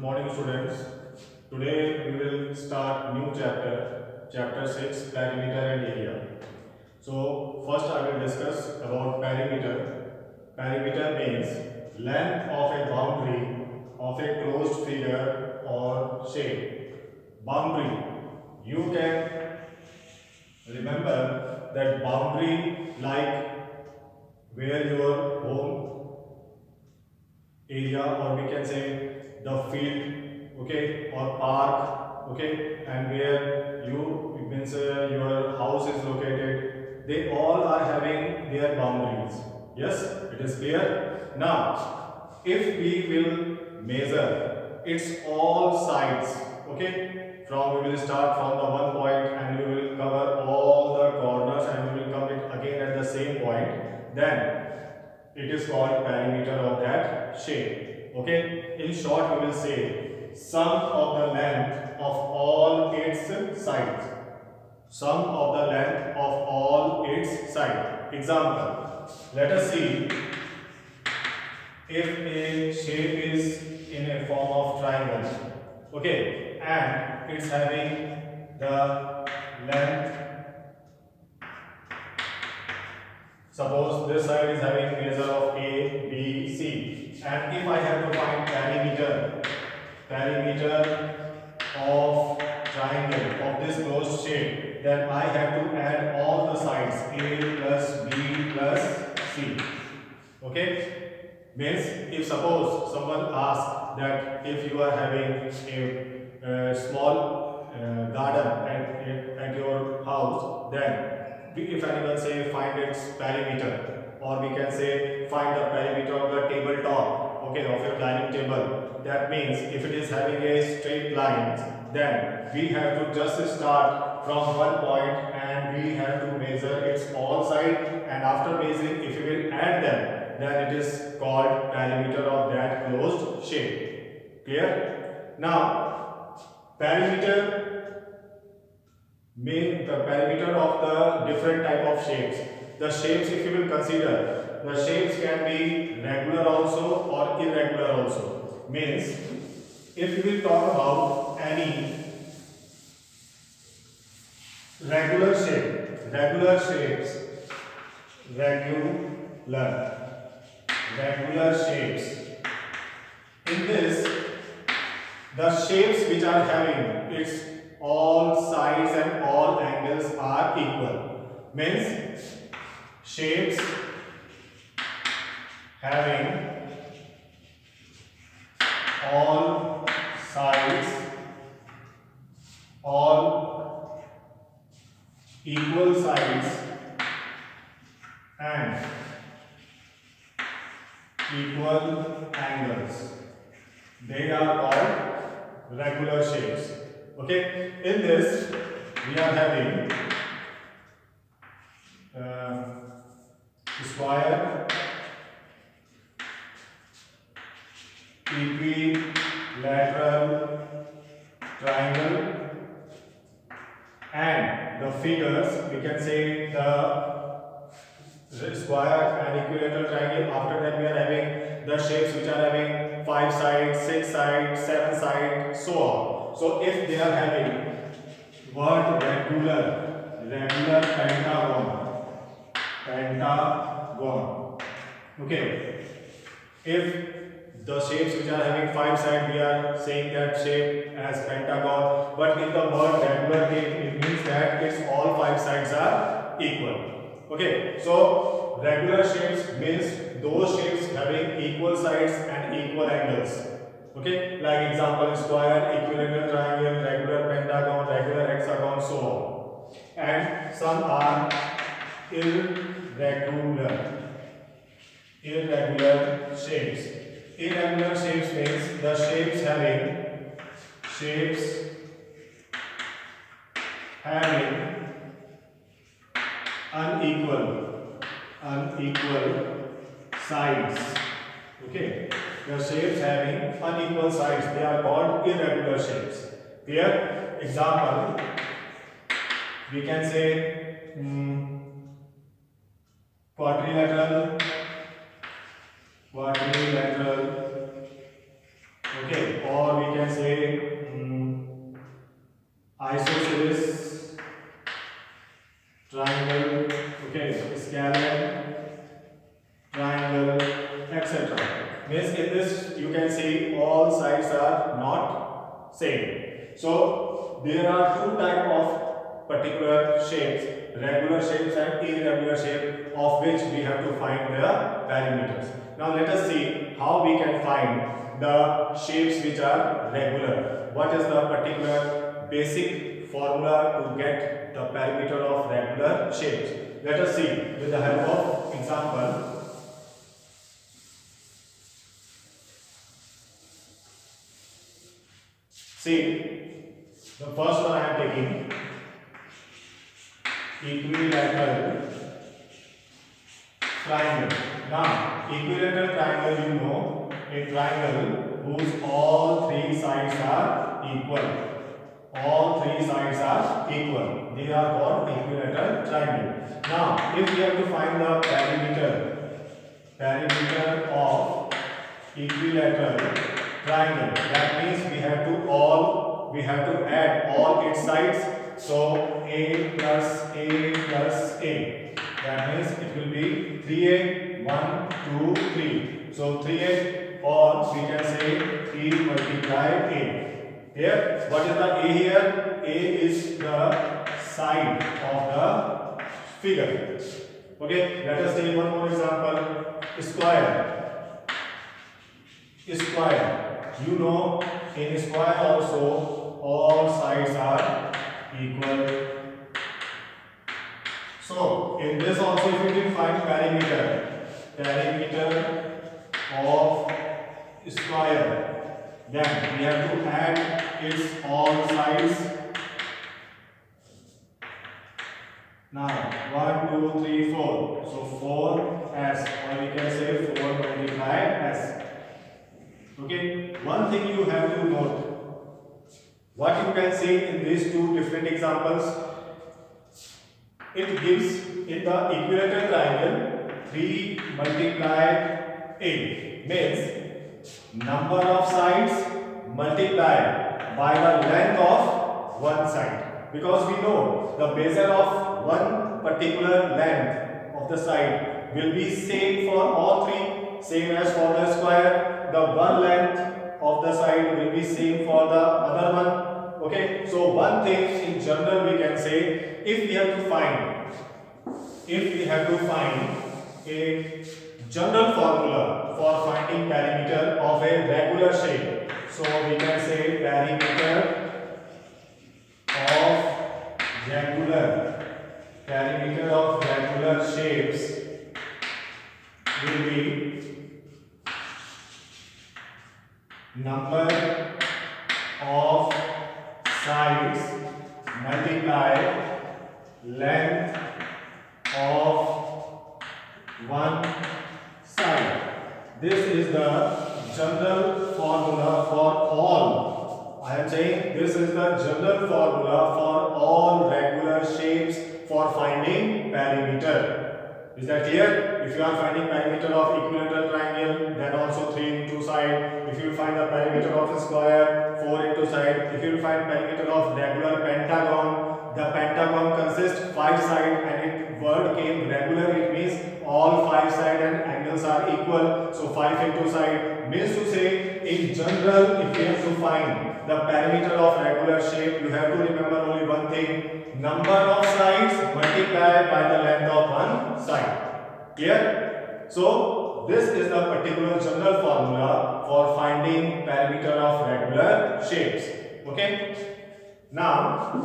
Good morning students. Today we will start new chapter, chapter 6 perimeter and area. So first I will discuss about perimeter. Perimeter means length of a boundary of a closed figure or shape. Boundary. You can remember that boundary like where your home area or we can say the field okay or park okay and where you means uh, your house is located they all are having their boundaries. Yes it is clear? Now if we will measure its all sides okay from we will start from the one point and we will cover all the corners and we will come it again at the same point then it is called perimeter of that shape okay? In short we will say sum of the length of all its sides. Sum of the length of all its sides. Example let us see. If a shape is in a form of triangle okay and it's having the length Suppose this side is having measure of A, B, C and if I have to find perimeter, perimeter of triangle of this closed shape then I have to add all the sides A plus B plus C. Okay? Means if suppose someone asks that if you are having a small uh, garden at, at your house then if anyone say find its perimeter or we can say find the perimeter of the tabletop okay of your dining table. That means if it is having a straight line then we have to just start from one point and we have to measure its all side. And after measuring if we will add them then it is called perimeter of that closed shape. Clear? Now perimeter mean the perimeter of the different type of shapes. The shapes if you will consider, the shapes can be regular also or irregular also. Means if we talk about any regular shape, regular shapes, regular, regular shapes. In this, the shapes which are having its all sides and all angles are equal. Means shapes having all sides, all equal sides and equal angles. They are called regular shapes. Okay, in this we are having uh, square, equilateral, triangle, and the figures we can say the square and equilateral triangle. After that, we are having the shapes which are having five sides, six sides, seven sides, so on. So if they are having word regular, regular pentagon, pentagon. Okay. If the shapes which are having five sides, we are saying that shape as pentagon. But in the word regular, it means that its all five sides are equal. Okay. So regular shapes means those shapes having equal sides and equal angles. Okay, like example square, equilateral triangle, regular pentagon, regular hexagon, so on. And some are irregular. Irregular shapes. Irregular shapes means the shapes having shapes having unequal unequal sides. Okay. The shapes having unequal sides. They are called irregular shapes. Clear? Example, we can say um, quadrilateral, quadrilateral, okay, or we can say um, isosceles triangle, okay, scalene etc. Means in this you can see all sides are not same. So there are two type of particular shapes, regular shapes and irregular shape of which we have to find the perimeters. Now let us see how we can find the shapes which are regular. What is the particular basic formula to get the perimeter of regular shapes? Let us see with the help of example. See, the first one I am taking equilateral triangle. Now, equilateral triangle you know a triangle whose all three sides are equal. All three sides are equal. They are called equilateral triangle. Now, if we have to find the perimeter, perimeter of equilateral triangle, that means we have to all we have to add all its sides. So a plus a plus a. That means it will be 3a, 1, 2, 3. So 3a or we can say 3 multiply a. Here, what is the a here? A is the side of the figure. Okay, let us take one more example. Square. Square. You know, in square also, all sides are equal so, in this also if you can find perimeter, perimeter of square, then we have to add its all sides. Now, 1, 2, 3, 4. So, 4 s or we can say 4 multiply s. Okay, one thing you have to note, what you can see in these two different examples, it gives in the equilateral triangle 3 multiplied 8 means number of sides multiplied by the length of one side. Because we know the bezel of one particular length of the side will be same for all three same as for the square the one length of the side will be same for the other one. Okay, so one thing in general we can say, if we have to find, if we have to find a general formula for finding perimeter of a regular shape, so we can say perimeter of regular, perimeter of regular shapes will be number of sides multiply length of one side. This is the general formula for all. I am saying this is the general formula for all regular shapes for finding perimeter. Is that clear? If you are finding perimeter of equilateral triangle, then also 3 into side. If you find the perimeter of a square, 4 into side. If you find perimeter of regular pentagon, the pentagon consists 5 side and it word came regular, it means all 5 side and equal. So 5 into side means to say in general if you have to find the perimeter of regular shape, you have to remember only one thing number of sides multiplied by the length of one side. Clear? So, this is the particular general formula for finding perimeter of regular shapes. Okay? Now,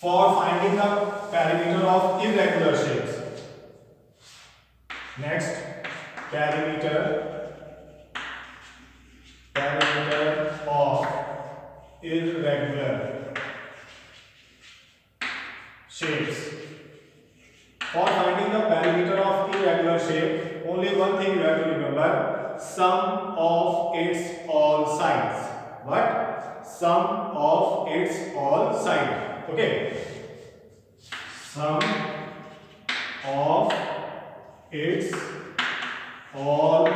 for finding the perimeter of irregular shapes. Next, perimeter, perimeter of irregular shapes. For finding the perimeter of irregular shape, only one thing you have to remember, sum of its all sides. What? Sum of its all sides. Okay. Sum of its all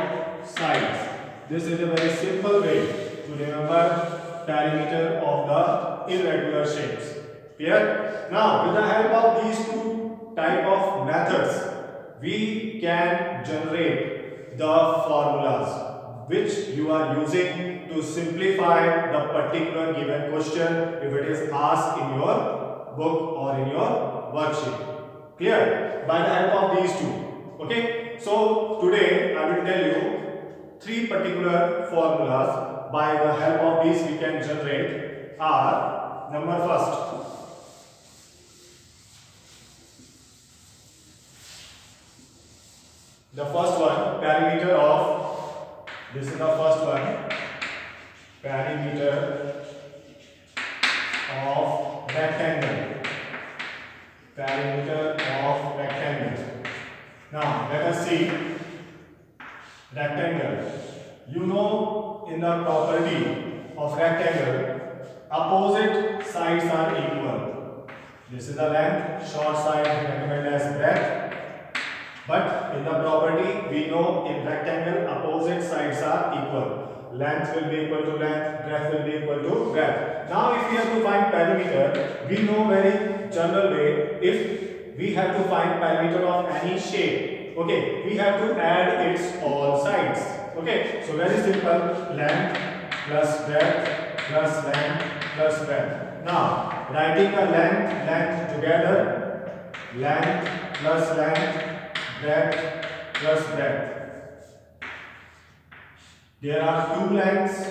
sides. This is a very simple way to remember perimeter of the irregular shapes. Clear? Now, with the help of these two type of methods, we can generate the formulas which you are using to simplify the particular given question if it is asked in your book or in your worksheet. Clear? By the help of these two. Okay. So, today I will tell you three particular formulas by the help of these we can generate are number first the first one perimeter of this is the first one perimeter of rectangle perimeter let us see rectangle. You know in the property of rectangle, opposite sides are equal. This is the length, short side recommended as breadth. But in the property, we know in rectangle, opposite sides are equal. Length will be equal to length, breadth will be equal to breadth. Now if we have to find perimeter, we know very general way, if we have to find perimeter of any shape, okay we have to add its all sides. Okay so very simple. Length plus breadth plus length plus breadth. Now writing the length length together. Length plus length breadth plus breadth. There are two lengths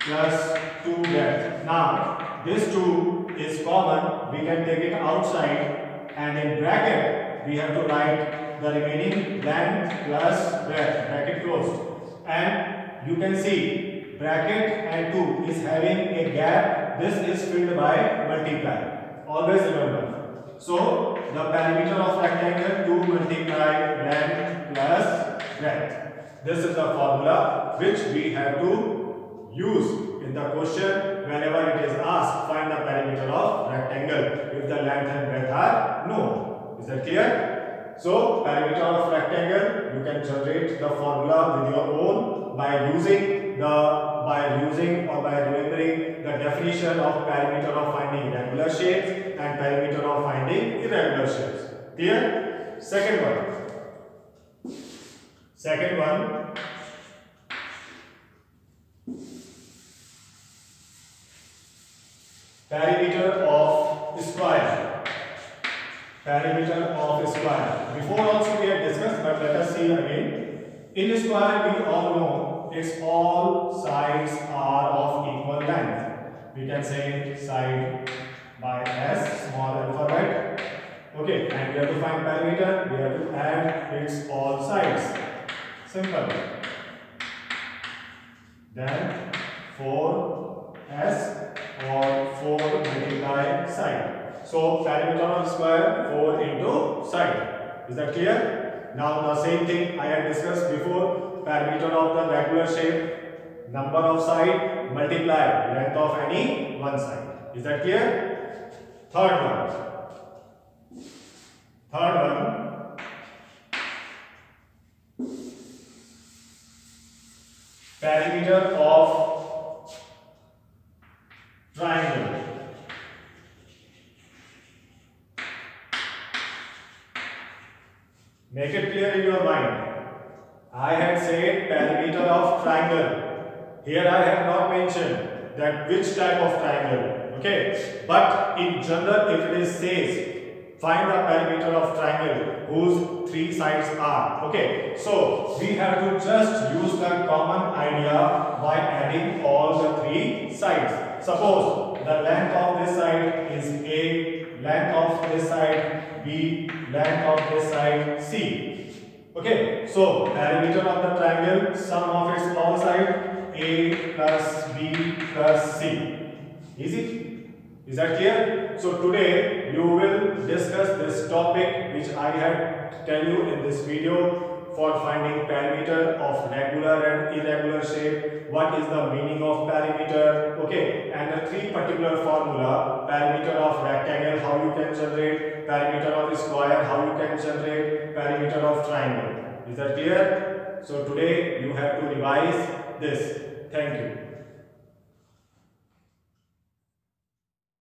plus two breadth. Now this two is common. We can take it outside and in bracket we have to write the remaining length plus breadth, bracket closed. And you can see bracket and 2 is having a gap. This is filled by multiply. Always remember. So, the perimeter of rectangle 2 multiply length plus breadth. This is the formula which we have to use in the question whenever it is asked find the perimeter of rectangle if the length and breadth are known. Is that clear? So, perimeter of rectangle, you can generate the formula with your own by using the by using or by remembering the definition of perimeter of finding regular shapes and perimeter of finding irregular shapes. Clear? Second one. Second one. Perimeter of square perimeter of square. Before also we have discussed, but let us see again. In square, we all know its all sides are of equal length. We can say side by S, small alphabet. Okay, and we have to find perimeter, we have to add its all sides. Simple. Then 4S or 4 multiply side. So perimeter of square 4 into side. Is that clear? Now the same thing I had discussed before. Perimeter of the regular shape, number of side multiply length of any one side. Is that clear? Third one. Third one. Perimeter of triangle. Make it clear in your mind. I had said perimeter of triangle. Here I have not mentioned that which type of triangle. Okay. But in general if it is says find the perimeter of triangle whose three sides are. Okay. So we have to just use the common idea by adding all the three sides. Suppose the length of this side is A, length of this side B, length of this side C. Okay, so perimeter of the triangle, sum of its all side A plus B plus C. Easy? Is that clear? So today you will discuss this topic which I had tell you in this video for finding perimeter of regular and irregular shape, what is the meaning of perimeter, okay, and the three particular formula, perimeter of rectangle, how you can generate, perimeter of square, how you can generate, perimeter of triangle. Is that clear? So today you have to revise this. Thank you.